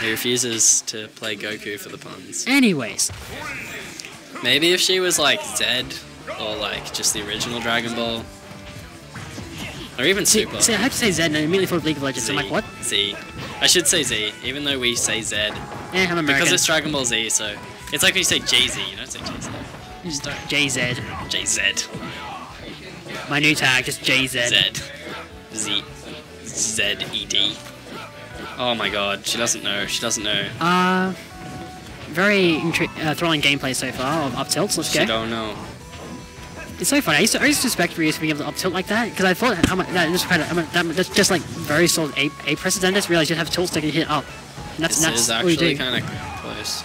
He refuses to play Goku for the puns. Anyways, Maybe if she was like Zed or like just the original Dragon Ball. Or even see, Super. see, I have to say Z and I immediately thought of League of Legends. Z. I'm like, what? Z. I should say Z, even though we say Z. Eh, I'm American. Because it's Dragon Ball Z, so it's like when you say Jay Z, you don't say Jay Z. You just don't. JZ. Jay Z. My new tag, just JZ. Z. Z. Z E D. Oh my god, she doesn't know. She doesn't know. Uh, very intri- uh, thrilling gameplay so far of up tilts. Let's She go. don't know. It's so funny. I used to, I used to suspect Ryu being able to up tilt like that because I thought how much that just kind of I mean, that, that's just like very solid A A presses. Then I just realized you have tilt stick and hit up. And that's This that's is actually kind of close.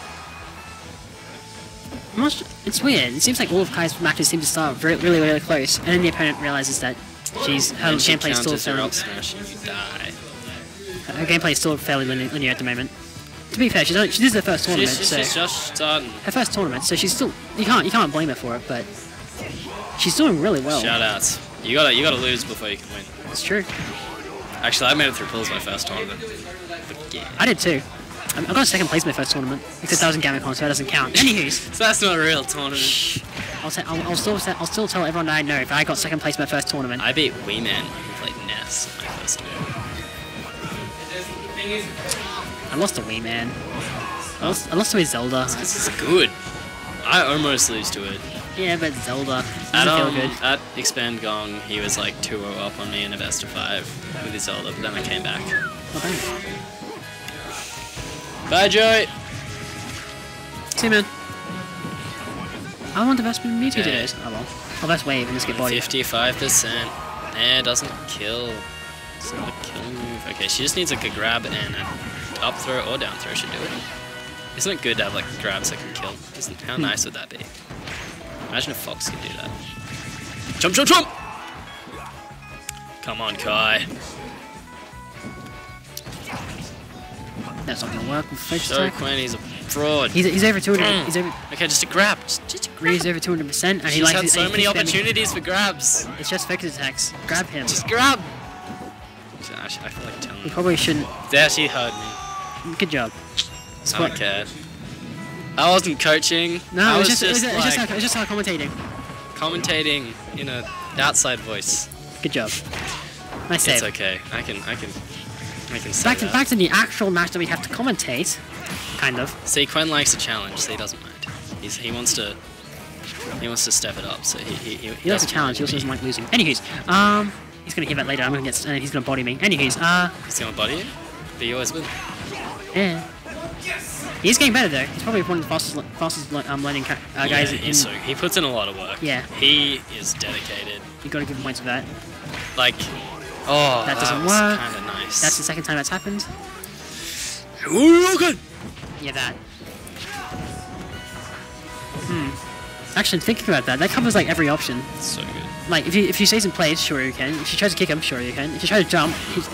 Su- It's weird. It seems like all of Kai's matches seem to start very, really, really close, and then the opponent realizes that she's her And she gameplay is still fairly up smash and you die. Her gameplay is still fairly linear, at the moment. To be fair, she's only, she this is her first tournament, She's, so she's just starting. her first tournament, so she's still you can't you can't blame her for it, but she's doing really well. Shout outs. You gotta you gotta lose before you can win. It's true. Actually, I made it through pools my first tournament. Yeah. I did too. I got second place in my first tournament, except that was in Gamicon, so that doesn't count. Anywho's, So that's not a real tournament. I'll, say, I'll, I'll still say, I'll still tell everyone I know if I got second place in my first tournament. I beat Wee Man who played Ness in my first move. I lost to Wii Man. I lost, I lost to a Zelda. This is good. I almost lose to it. Yeah, but Zelda At, um, feel good. at Expand Gong, he was like 2-0 up on me in a best of 5 with his Zelda, but then I came back. Done. Bye, Joey! See, you, man. I want the best Mewtwo Okay. today. Oh well. Oh, best wave and just get body. 55%. Eh, it doesn't kill. It's not a kill move. Okay, she just needs like a grab and an up throw or down throw should do it. Isn't it good to have like grabs that can kill? Isn't how Hmm. nice would that be? Imagine if Fox could do that. Jump, jump, jump! Come on, Kai. That's not gonna work with So attack. Quen, he's a fraud. He's, he's over 200. Mm. He's over. Okay, just a grab. Just, just a grab. Ryu's over 200 percent, and he He's likes. had so he many opportunities for grabs. It's just focus attacks. Grab him. Just grab. Gosh, I feel like telling You probably shouldn't. There, she heard me. Good job. I don't care. I wasn't coaching. No, I was just, just, it was, it was just, like, it was just how commentating. commentating in a outside voice. Good job. Nice save. It's okay. I can, I can, I can say Back to that. back to the actual match that we have to commentate. Kind of. See, Quen likes a challenge, so he doesn't mind. He's, he wants to, he wants to step it up. So he, he, he, He likes a challenge. He also doesn't like losing. Anyways, um, he's gonna hear that later. I'm gonna get. Uh, he's gonna body me. Anywho's, uh. He's gonna body you, but you always win. yeah. He's getting better though. He's probably one of the fastest, fastest um, learning uh, guys yeah, in. so, he puts in a lot of work. Yeah. He is dedicated. You gotta give him points for that. Like, oh, That doesn't was work. Kind of nice. That's the second time that's happened. Ooh, good. Yeah, that. Hmm. Actually, thinking about that, that covers like every option. So good. Like, if you if you stays in place, sure you can. If you try to kick him, sure you can. If you try to jump, hit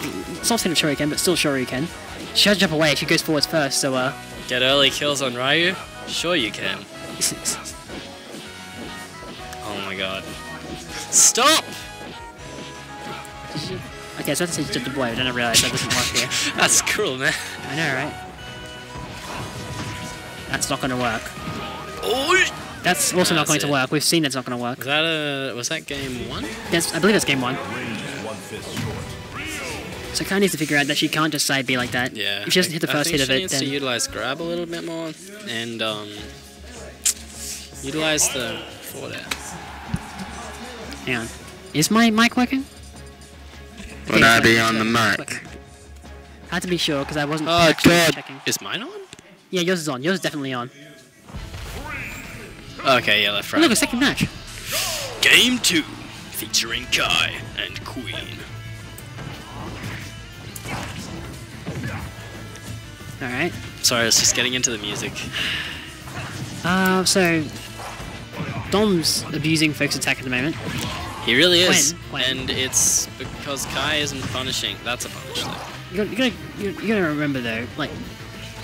him, sure you can, but still sure you can. You try to jump away, she goes forwards first, so uh. Get early kills on Ryu? Sure you can. Oh my god. Stop! Okay, so that's just a but then I realized that doesn't work here. That's cruel, man. I know, right? That's not gonna work. Oh! That's also not That's going to work. We've seen it's not gonna work. Was that a was that game one? Yes, I believe that's game one. So Kai needs to figure out that she can't just side B like that. Yeah. If she doesn't hit the first hit of she it, needs then to utilize grab a little bit more and um utilize the forward air. hang on. Is my mic working? Would I be on the mic? Click. Had to be sure because I wasn't Oh actually god. checking. Is mine on? Yeah, yours is on. Yours is definitely on. Okay, yeah, left Oh, look, a second match. Game two, featuring Kai and Quen. All right. Sorry, I was just getting into the music. Uh, so Dom's abusing focus attack at the moment. He really is, When? When? and it's because Kai isn't punishing. That's a punish though. You gotta, you gotta, you you gotta remember though, like, out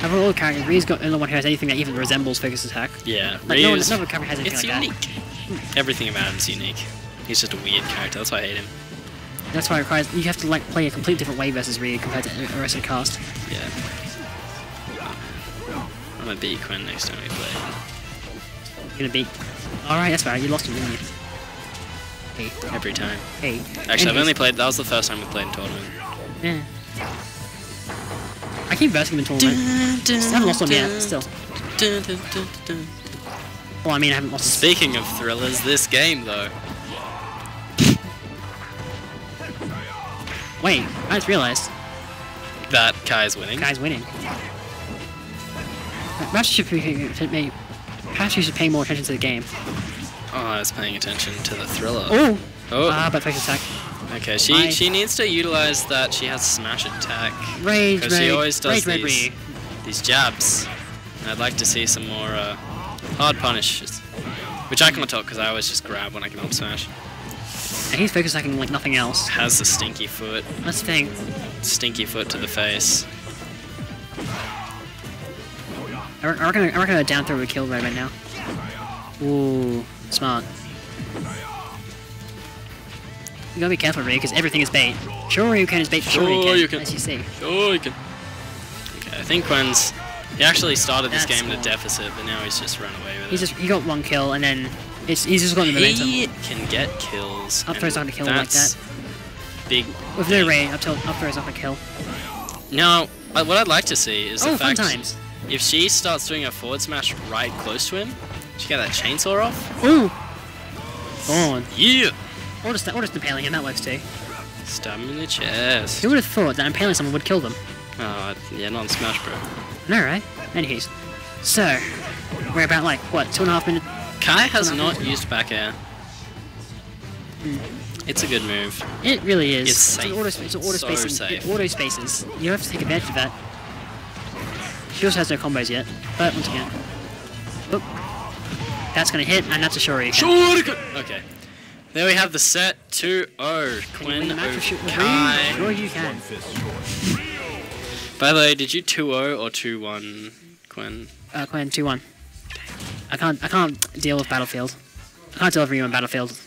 of all the characters, got the only one who has anything that even resembles focus attack. Yeah, Like, no one, Ryu's- no other character has anything it's like unique. Everything about him's unique. He's just a weird character. That's why I hate him. That's why it requires you have to like play a completely different way versus Ryu compared to the rest of the cast. Yeah. I'm gonna beat Quen next time we play. You're gonna beat. Alright, that's right. You lost him, didn't you? Hey, Every time. hey. Actually, I've only played. That was the first time we played in tournament. Yeah. I keep versing him in tournament. I haven't lost one yet, still. Well, I mean, I haven't lost. Speaking of thrillers, this game though. Wait, I just realized. That Kai's winning. Guy's winning. Perhaps you should be, should perhaps you should pay more attention to the game. Oh, I was paying attention to the thriller. Oh! Oh, Ah, but fake attack. Okay. She my- she needs to utilize that. She has smash attack. Rage, Because she always does rage, these, rage. these jabs. And I'd like to see some more uh, hard punishes. Which I can't talk because I always just grab when I can up smash. And he's focus attacking like nothing else. Has the stinky foot. That's the thing. Stinky foot to the face. I re- I reckon, I reckon a down throw would kill right, right now. Ooh, smart. You gotta be careful, Ray, because everything is bait. Sure, you can is bait sure, Sure you you can, can. as you see. Oh, you can. Okay, I think Quen's. He actually started this That's game in a deficit, but now he's just run away with He's it. just he got one kill and then it's he's just got the momentum. he can get kills. Up throw's and not gonna kill him like that's Big. With no raid, up till up throws up a kill. Now, uh, what I'd like to see is Oh, the fact times. if she starts doing a forward smash right close to him, she get that chainsaw off. Ooh! Go on. Yeah. Or just or just impaling him, that works too. Stab him in the chest. Who would have thought that impaling someone would kill them? Oh, yeah, not in Smash Bro. No, right? Anyways. So, we're about like, what, two and a half minutes? Kai has Not used back air. Hmm. It's a good move. It really is. It's an safe. auto, it's an auto So space. safe. It auto spaces. You have to take advantage of that. She also has no combos yet, but once again. Oop. That's gonna hit, and that's a Shoryuken. Shoryuken! Okay. There we have the set 2-0. Quen win over with Shu- with Kai. Sure you can. By the way, did you 2-0 or 2-1, Quen? Uh, Quen, 2-1. I can't, I can't deal with Battlefield. I can't deal with Ryu on Battlefield.